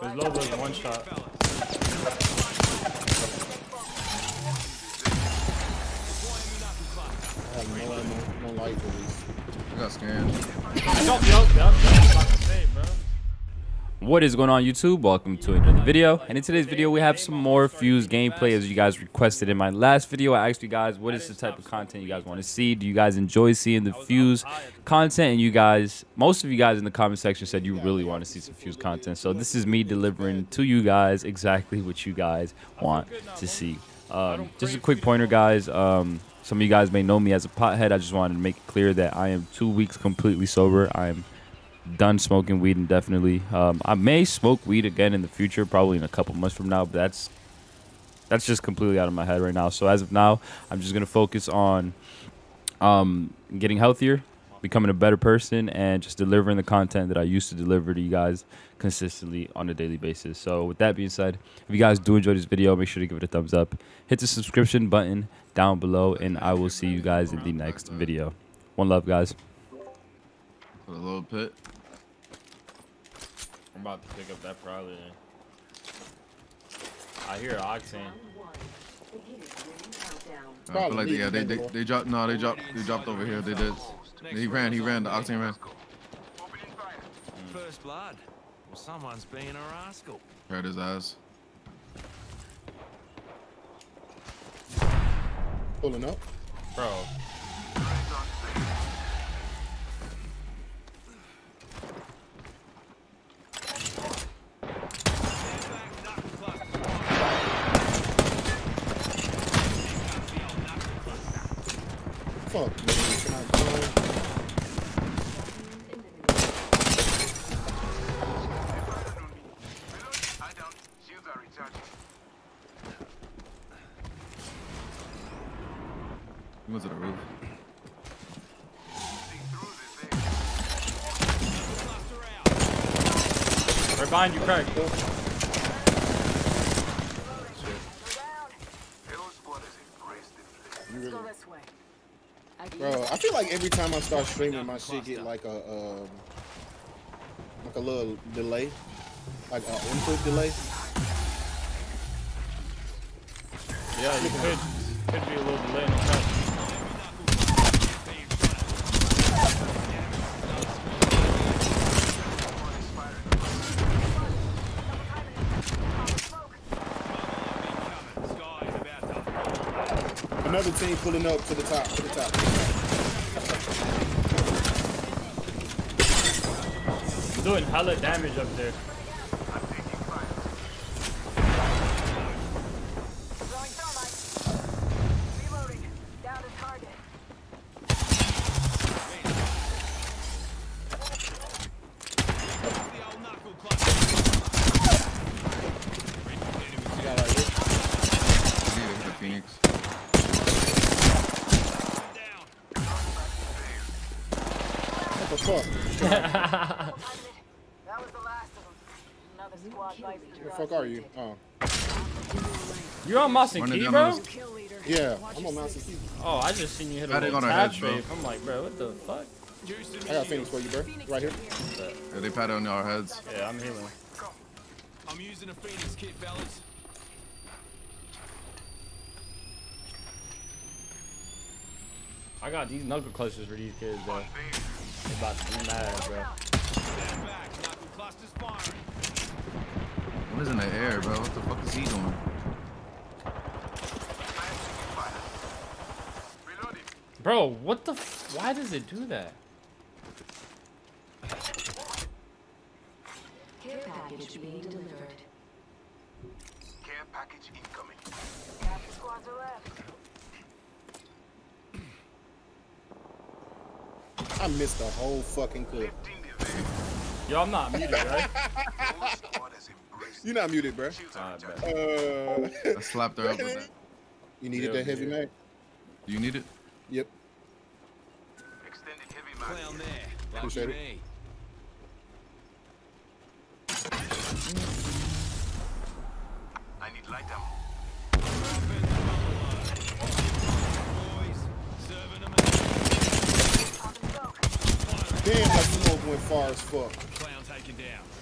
There's like low there's one shot. I have no ammo, no light for these. I got. Yup, yup, yup. Bro. What is going on YouTube? Welcome to another video. And in today's video, we have some more Fuse gameplay as you guys requested in my last video. I asked you guys, what is the type of content you guys want to see? Do you guys enjoy seeing the Fuse content? And you guys, most of you guys in the comment section said you really want to see some Fuse content. So this is me delivering to you guys exactly what you guys want to see. Um, just a quick pointer, guys. Um, some of you guys may know me as a pothead. I just wanted to make it clear that I am two weeks completely sober. I am done smoking weed indefinitely. Um, I may smoke weed again in the future, probably in a couple months from now, but that's that's just completely out of my head right now. So as of now, I'm just gonna focus on um, getting healthier, becoming a better person, and just delivering the content that I used to deliver to you guys consistently on a daily basis. So with that being said, if you guys do enjoy this video, make sure to give it a thumbs up, hit the subscription button down below, and I will see you guys in the next video. One love, guys. Put a little pit. I'm about to pick up that probably. I hear octane. I feel like Probably yeah, they they, they dropped no, they dropped they dropped over here. They did. He ran, he ran. The octane ran. Hmm. First blood. Well, someone's being a rascal. Heard his ass. Pulling up. Bro. Fuck. man. Can I go? He went to the roof. Right behind you, Craig. You really- Go this way. Bro, I feel like every time I start streaming, my shit get like a um, like a little delay, like an input delay. Yeah, you could could be a little delay in the cut. Sky's about to Another team pulling up to the top, to the top. Doing hella damage up there. Throwing thermite. Reloading. Down to target. the old knuckle clutch. You got like this. He hit the Phoenix. Down. What the fuck? That was the last of them. Another squad bites the Where the fuck are you? Oh, You're on Moss and Running Key, down bro? those- yeah. I'm on Mouse Key. Oh, I just seen you hit a Got little on our tab heads, bro. strafe. I'm like, bro, what the fuck? I got Phoenix for you, bro. Right here. Yeah, they patted on our heads. Yeah, I'm healing. I'm using a Phoenix kit, fellas. I got these knuckle clusters for these kids, bro. They about to be mad, bro. Stand back. Knuckle clusters firing. What is in the air, bro? What the fuck is he doing? Bro, what the? F why does it do that? Care package being delivered. Care package incoming. Half squads are left. I missed the whole fucking clip. Lifting the. Yo, I'm not muted, right? You're not muted, bro. Uh, I slapped her up with that. You needed yep, that heavy yeah. mag? You need it? Yep. Extended heavy mag. Well, there. Appreciate it. I need light ammo. Damn, that smoke went far as fuck. Clown taken down.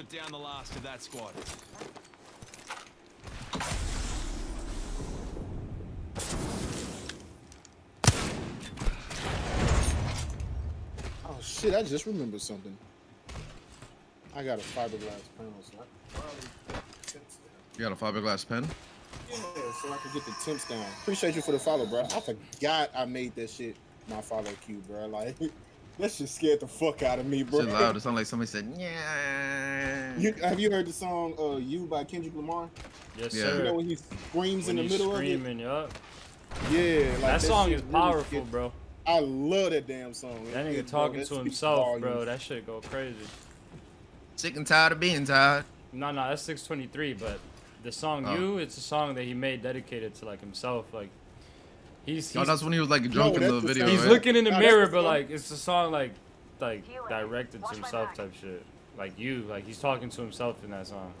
Put down the last of that squad. Oh shit! I just remembered something. I got a fiberglass pen so I can probably temps down. You got a fiberglass pen? Yeah, so I can get the temps down. Appreciate you for the follow, bro. I forgot I made that shit my follow cue, bro. Like that shit scared the fuck out of me, bro. Shit loud. It sounded like somebody said, yeah. You, have you heard the song uh, "You" by Kendrick Lamar? Yes, Yeah. sir. You know when he screams when in the middle screaming, of it? Yeah, like That song is powerful, scared- bro. I love that damn song. That nigga it- bro, talking that to speaks himself, bro. That shit go crazy. Sick and tired of being tired. No, no, that's 623. But the song Oh. "You," it's a song that he made dedicated to like himself. Like he's Oh, that's when he was like drunk in the the video, he's right? looking in the Nah, that's mirror, the but like it's a song like like directed to himself type shit. Like you, like he's talking to himself in that song.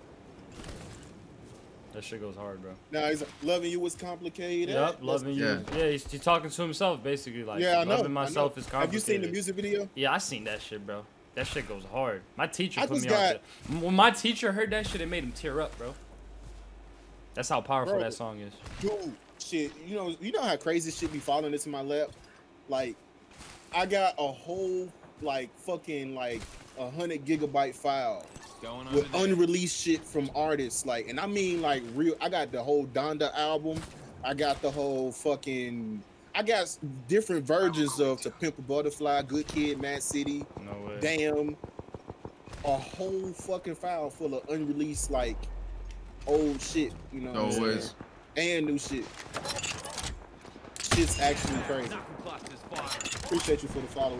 That shit goes hard, bro. Nah, he's like, loving you was complicated. Yep, That's- loving you. Yeah. Yeah, he's, he's talking to himself basically. Like yeah, I know. loving I myself know. is complicated. Have you seen the music video? Yeah, I seen that shit, bro. That shit goes hard. My teacher I put just me on got- it. When my teacher heard that shit, it made him tear up, bro. That's how powerful Bro. that song is. Dude, shit, you know, you know how crazy shit be falling into my lap. Like, I got a whole like fucking like a hundred gigabyte file Going with there. unreleased shit from artists. Like, and I mean like real. I got the whole Donda album. I got the whole fucking. I got different versions of To Pimp a Butterfly, Good Kid, Mad City, No way. Damn. A whole fucking file full of unreleased like old shit. You know. what I'm saying? Always. And new shit. Shit's actually crazy. Knuckle clusters firing. Appreciate you for the follow.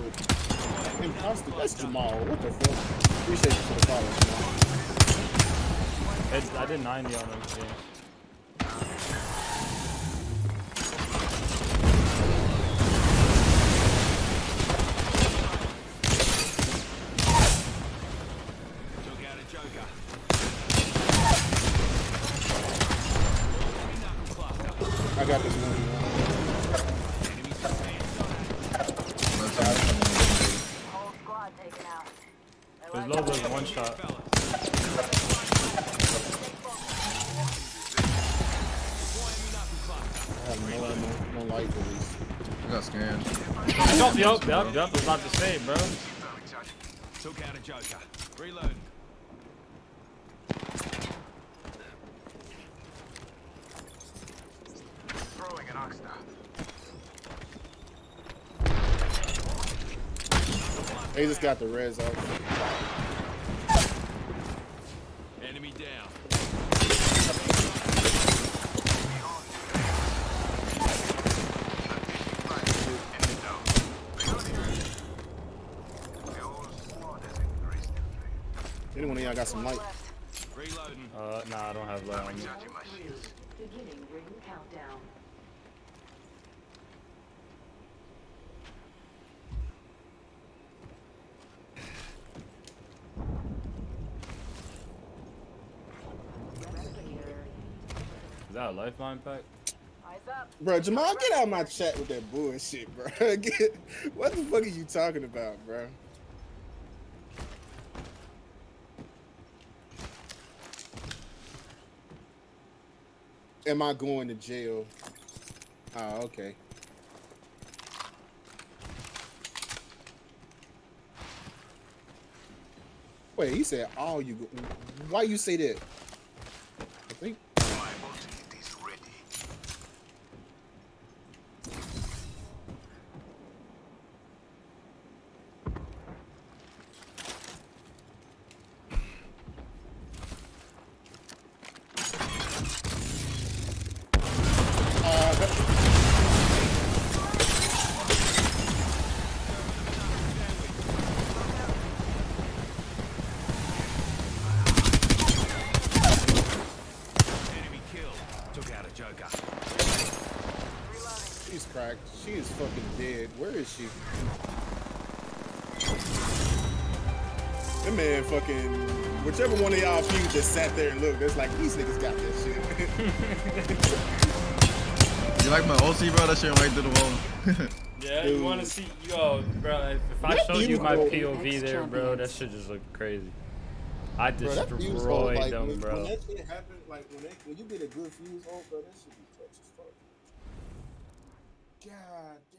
Imposter, that's Jamal. What the fuck? Appreciate you for the follow, Jamal. It's- I did 90 on those games. Took out a joker. Enemy knuckle cluster. I got this one. Enemy sustained. Whole squad taken out. I His like logo's one shot. I have no, no, no light for this. I got scanned. Yup, yup, yup, yup. It's not the same, bro. Took out a joker. Reloading. They just got the res off. Enemy down. Enemy down. Reloading. The whole squad has embraced defeat. Anyone of y'all got some light? Reloading. Uh, nah, I don't have light on me. Recharging my shields. Beginning ring countdown. that a lifeline pack? Bro, Jamal, get out of my chat with that bullshit, bro. get, what the fuck are you talking about, bro? Am I going to jail? Oh, okay. Wait, he said all you. Why you say that? She's. She is fucking dead. Where is she? That man fucking. Whichever one of y'all few just sat there and looked, it's like these niggas got that shit. You like my OC, bro? That shit right through the wall. Yeah, you want to see, yo, bro? If, if I That showed you my POV there, bro, that shit just looked crazy. I Bro, that fuse hole, destroyed like, them, when, bro. When that shit happen, like when, they, when you get a good fuse hole, bro, that should be touch as fuck. God